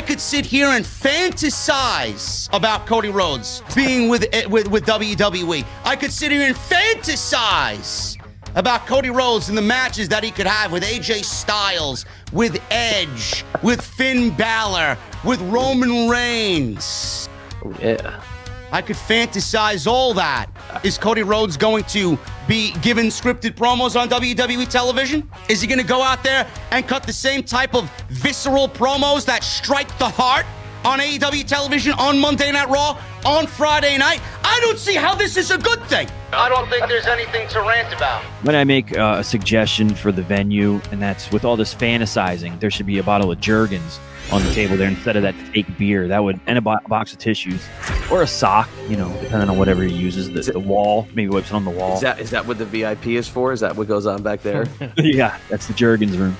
I could sit here and fantasize about Cody Rhodes being with eh, with with WWE. I could sit here and fantasize about Cody Rhodes and the matches that he could have with AJ Styles, with Edge, with Finn Balor, with Roman Reigns. Oh, yeah. I could fantasize all that. Is Cody Rhodes going to be given scripted promos on WWE television? Is he going to go out there and cut the same type of visceral promos that strike the heart on AEW television on Monday Night Raw, on Friday night? I don't see how this is a good thing. I don't think there's anything to rant about. When I make uh, a suggestion for the venue, and that's with all this fantasizing, there should be a bottle of Jergens on the table there instead of that fake beer. That would and a bo- box of tissues or a sock, you know, depending on whatever he uses. The, the wall, maybe wipes it on the wall. Is that is that what the VIP is for? Is that what goes on back there? yeah, that's the Jergens room.